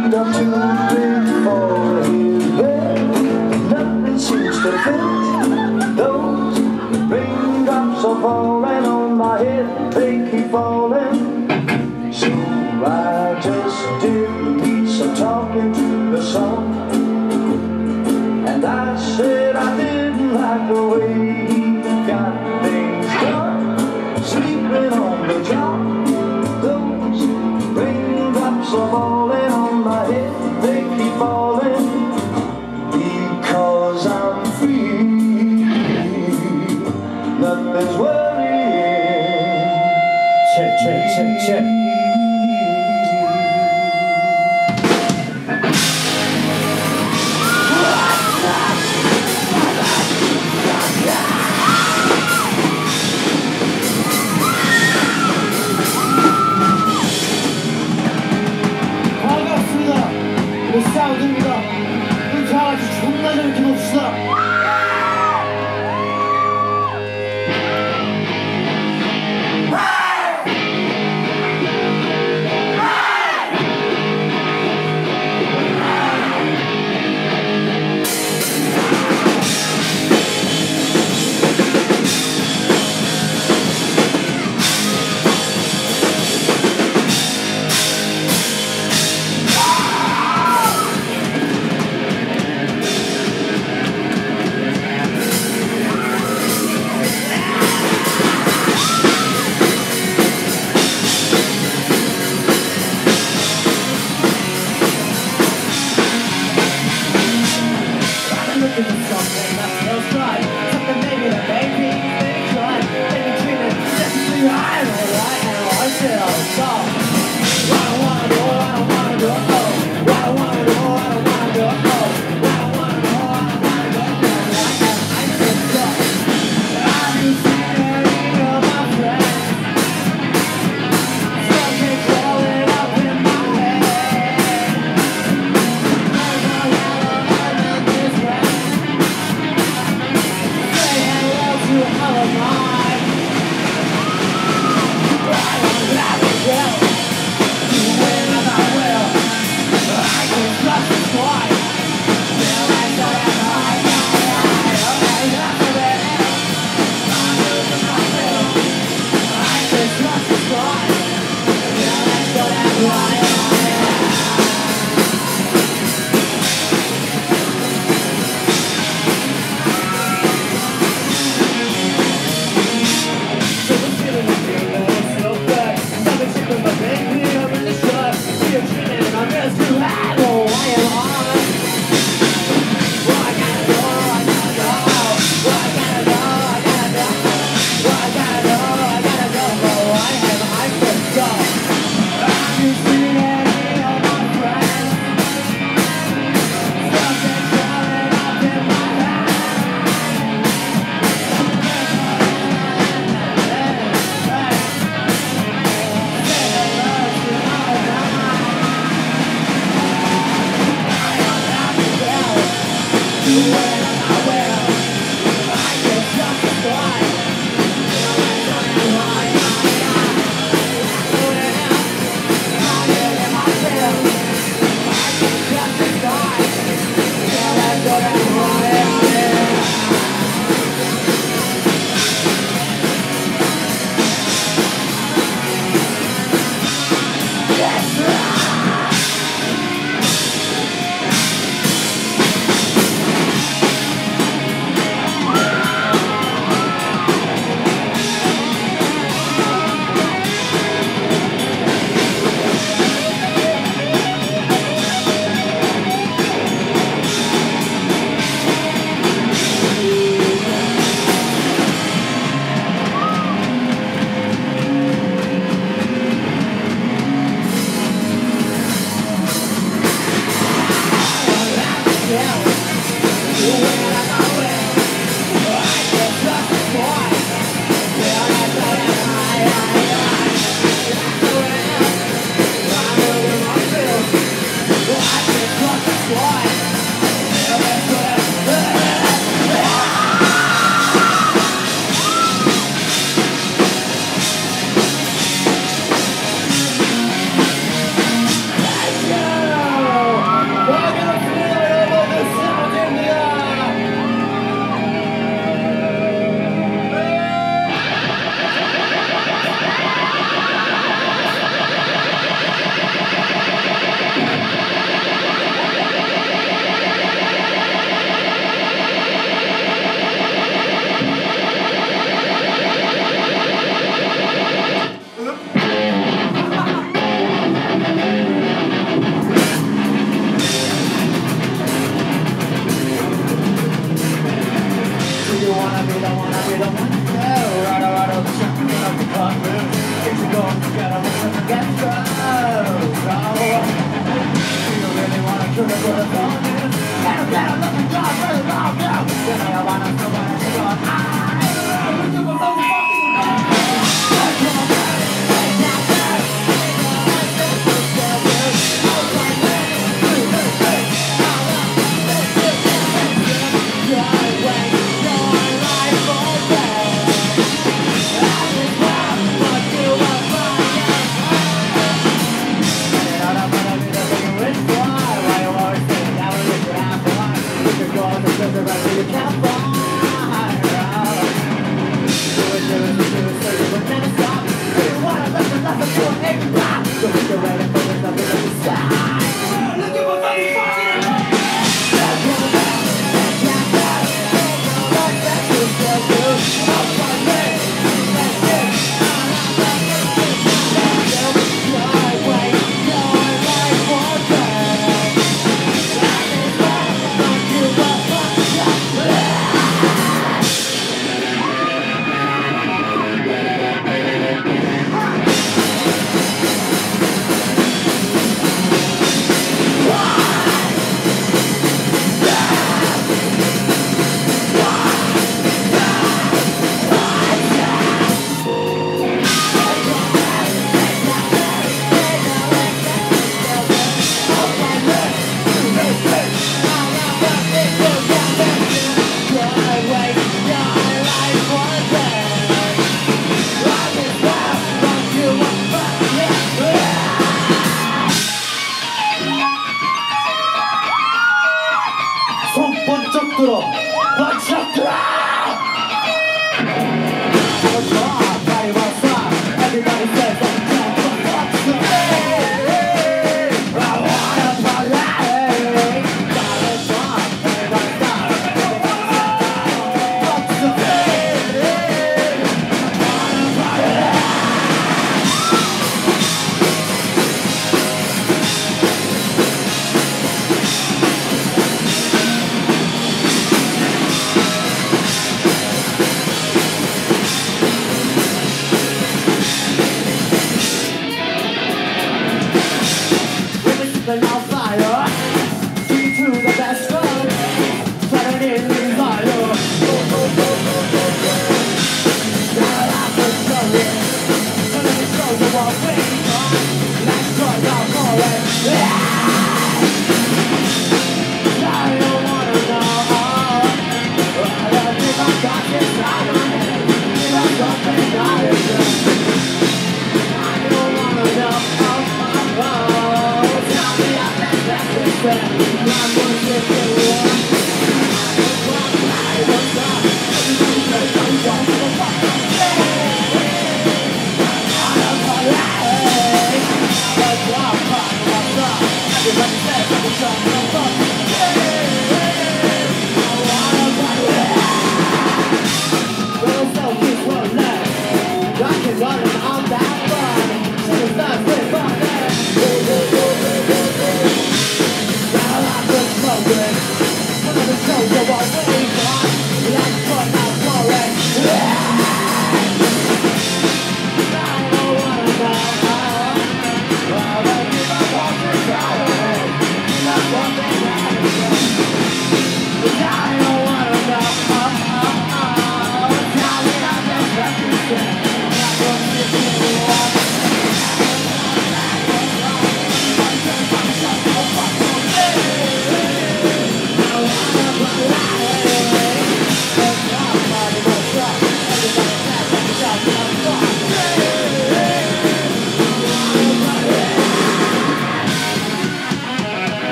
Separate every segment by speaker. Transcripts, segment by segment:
Speaker 1: freedom to live for his bed. Nothing seems to fit. Those raindrops are falling on my head, they keep falling. So I just did need some talking to the sun. And I said I didn't like the way
Speaker 2: check, check.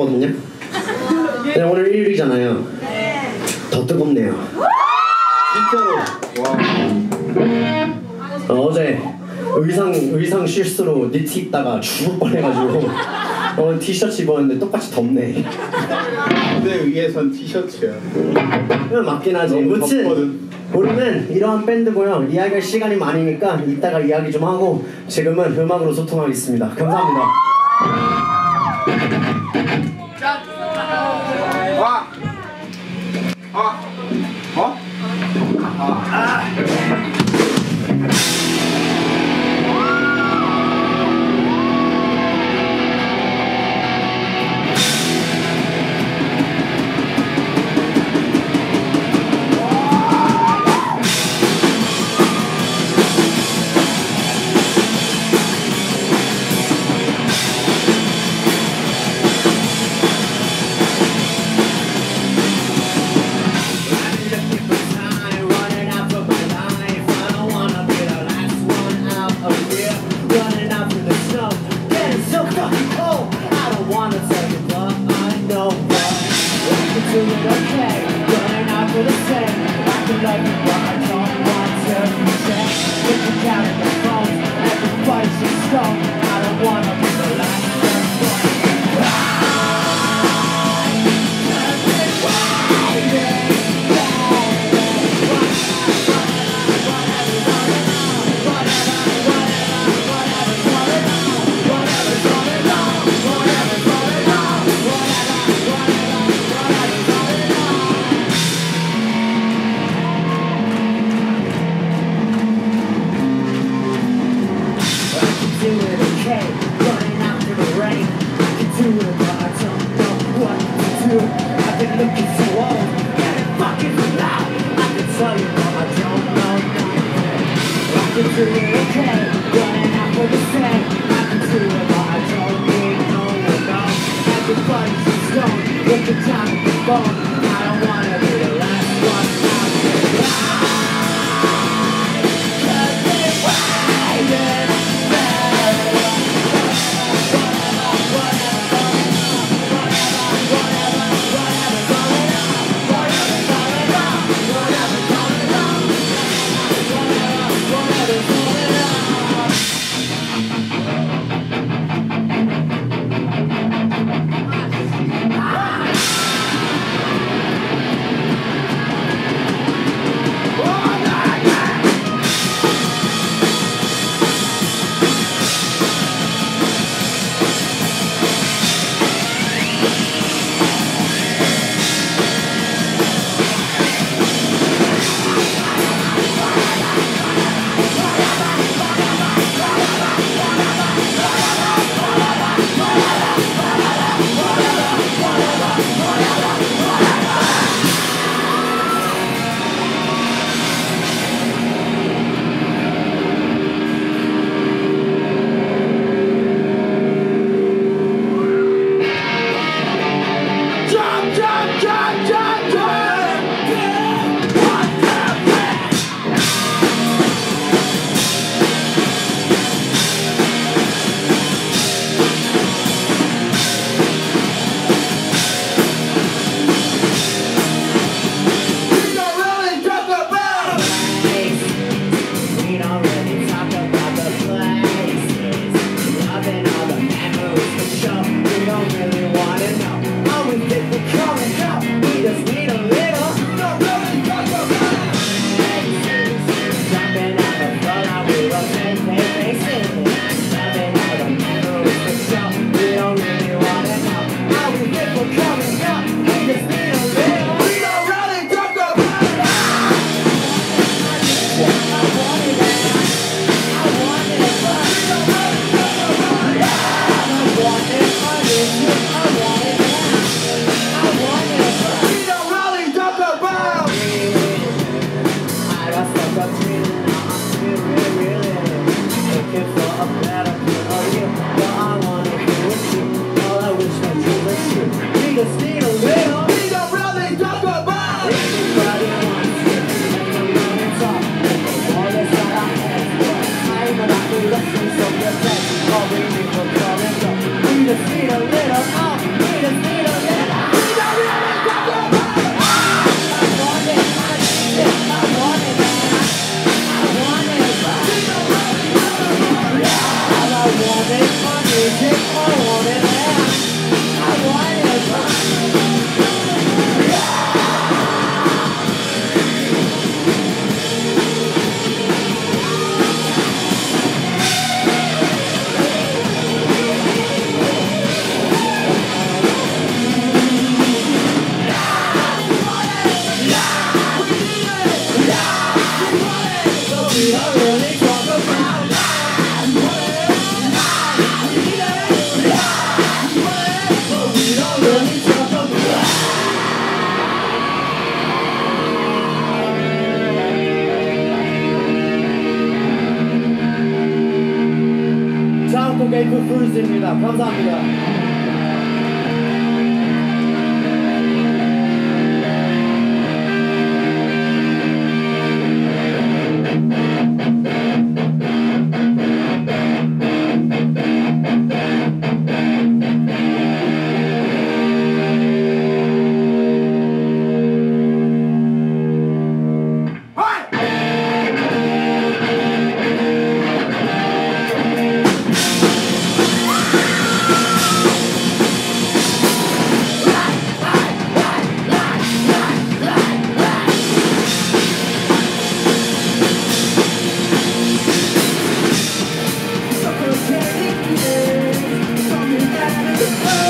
Speaker 3: 뜨거웠거든요. 근데 오늘 일요일이잖아요. 더 뜨겁네요. 진짜로. 어, 어제 의상 의상 실수로 니트 입다가 죽을 뻔해가지고 어, 티셔츠 입었는데 똑같이 덥네.
Speaker 4: 무대 위에선 티셔츠야.
Speaker 3: 그건 맞긴 하지. 무튼. 우리는 이러한 밴드고요. 이야기할 시간이 많으니까 이따가 이야기 좀 하고 지금은 음악으로 소통하겠습니다. 감사합니다.
Speaker 4: 와. 아. 어?
Speaker 2: I bodies are strong, let the time is. I'm in your you. 감사합니다.
Speaker 3: 여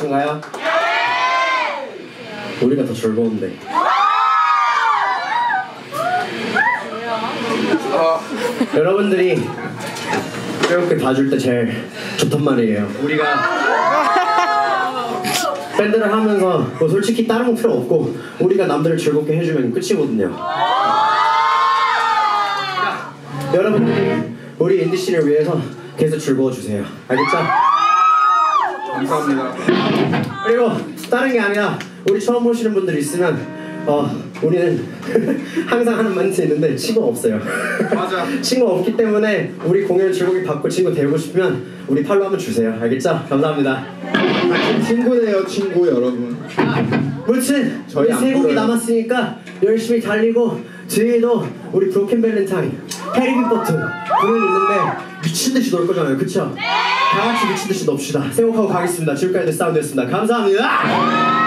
Speaker 3: 러분 즐거우신가요? 우리가 더 즐거운데. 여러분들이 이렇게 봐줄 때 제일 좋단 말이에요. 우리가 밴드를 하면서 뭐 솔직히 다른 거 필요 없고 우리가 남들을 즐겁게 해주면 끝이거든요. 여러분들이 우리 인디 씨를 위해서 계속 즐거워 주세요. 알겠죠?
Speaker 4: 감사합니다.
Speaker 3: 그리고 다른 게 아니라 우리 처음 보시는 분들 있으면 어 우리는 항상 하는 멘트 있는데 친구 없어요.
Speaker 4: 맞아.
Speaker 3: 친구 없기 때문에 우리 공연 즐겁게 받고 친구 되고 싶으면 우리 팔로 한번 주세요. 알겠죠? 감사합니다.
Speaker 4: 친구네요, 친구 여러분.
Speaker 3: 무튼
Speaker 4: 저희
Speaker 3: 세 곡이. 남았으니까 열심히 달리고 뒤에도 우리 브로켄 발렌타인, 페리비버트 공연 있는데 미친 듯이 놀 거잖아요, 그쵸? 다 같이 미친 듯이 놉시다. 생각하고 가겠습니다. 지금까지 사운드였습니다. 감사합니다.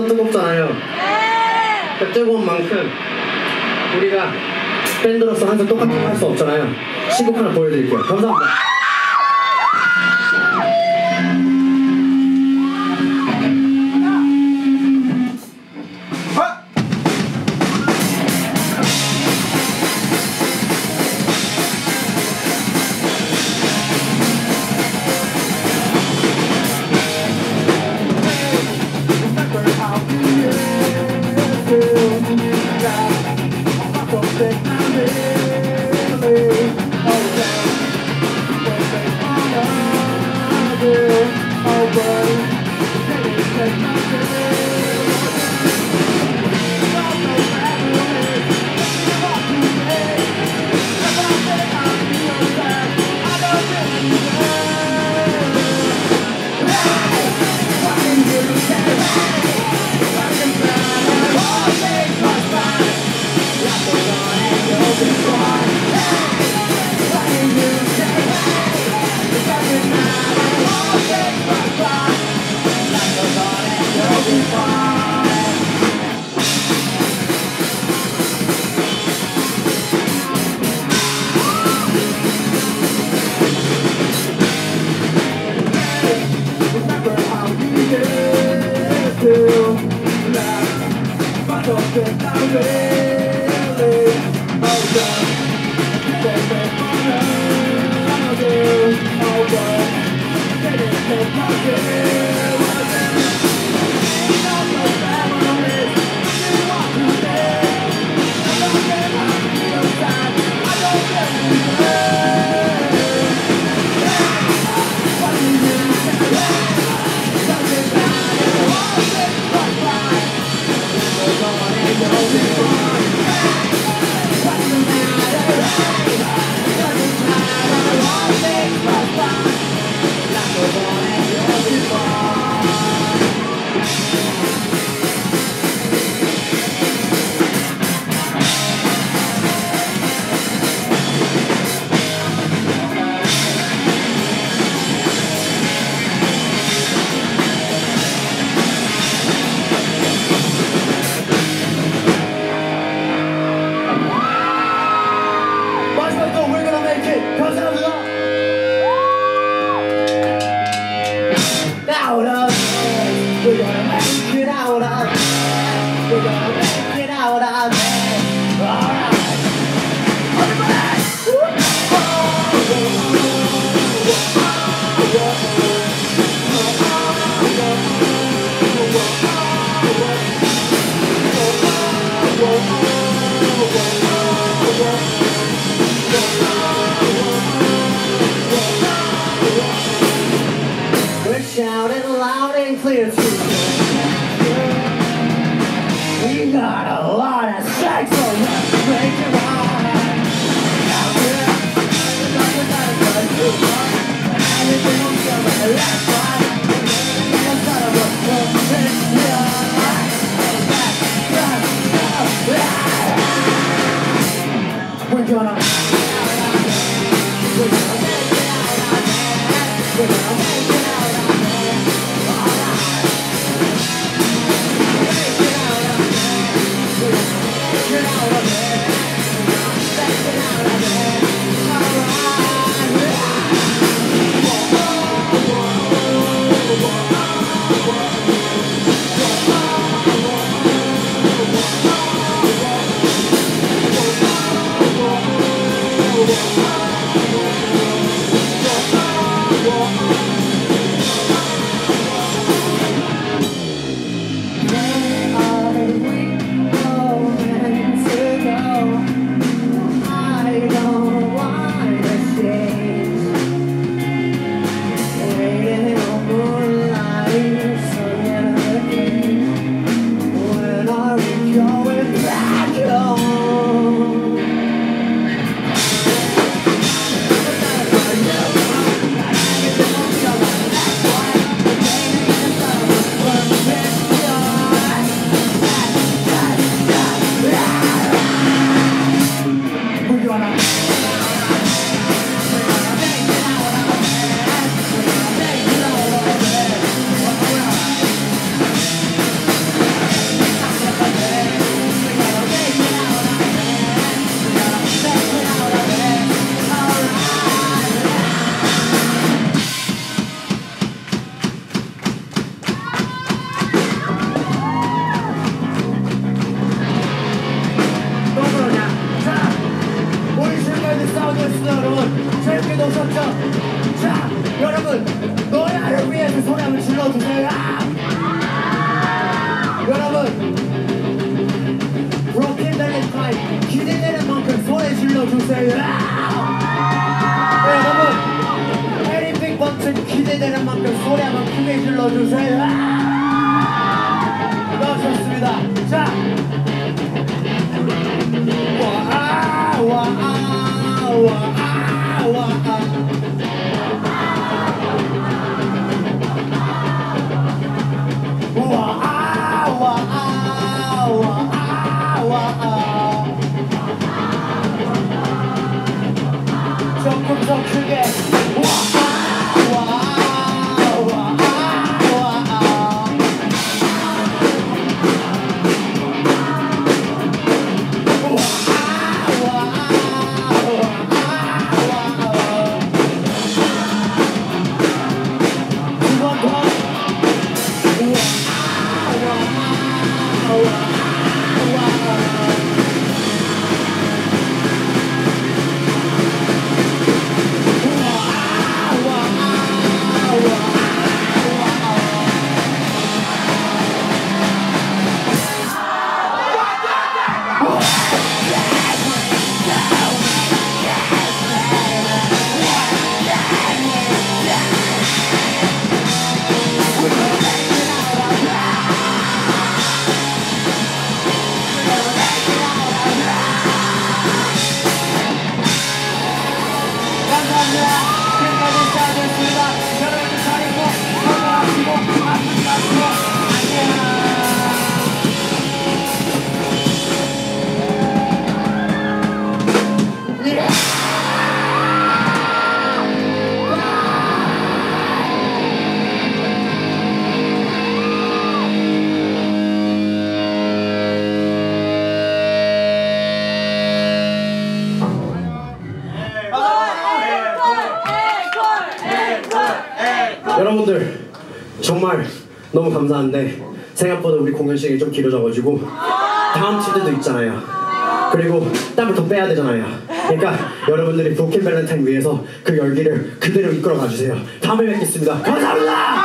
Speaker 3: 존나 뜨겁잖아요. 그 뜨거운 만큼 우리가 밴드로서 항상 똑같은 거 할 수 없잖아요. 신곡 하나 보여드릴게요. 감사합니다.
Speaker 2: Thank you.
Speaker 3: 감사한데 생각보다 우리 공연 시간이 좀 길어져가지고 다음 팀들도 있잖아요. 그리고 땀을 더 빼야 되잖아요. 그러니까 여러분들이 브로켄 밸런타인 위해서 그 열기를 그대로 이끌어 가주세요. 다음에 뵙겠습니다. 감사합니다!